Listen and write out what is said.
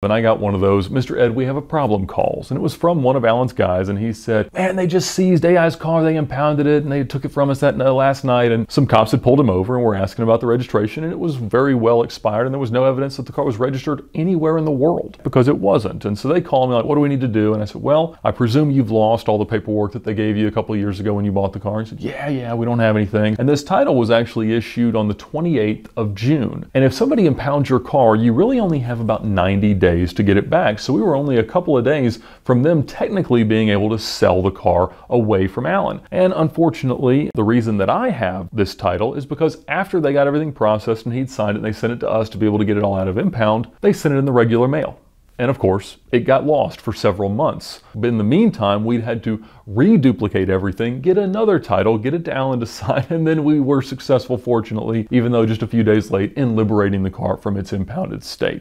And I got one of those, Mr. Ed, we have a problem calls. And it was from one of Allen's guys, and he said, Man, they just seized AI's car, they impounded it, and they took it from us that uh, last night. And some cops had pulled him over and were asking about the registration, and it was very well expired, and there was no evidence that the car was registered anywhere in the world because it wasn't. And so they called me, like, What do we need to do? And I said, Well, I presume you've lost all the paperwork that they gave you a couple of years ago when you bought the car. And he said, Yeah, yeah, we don't have anything. And this title was actually issued on the 28th of June. And if somebody impounds your car, you really only have about 90 days to get it back. So we were only a couple of days from them technically being able to sell the car away from Allen. And unfortunately, the reason that I have this title is because after they got everything processed and he'd signed it and they sent it to us to be able to get it all out of impound, they sent it in the regular mail. And of course, it got lost for several months. But in the meantime, we'd had to reduplicate everything, get another title, get it to Allen to sign, and then we were successful, fortunately, even though just a few days late, in liberating the car from its impounded state.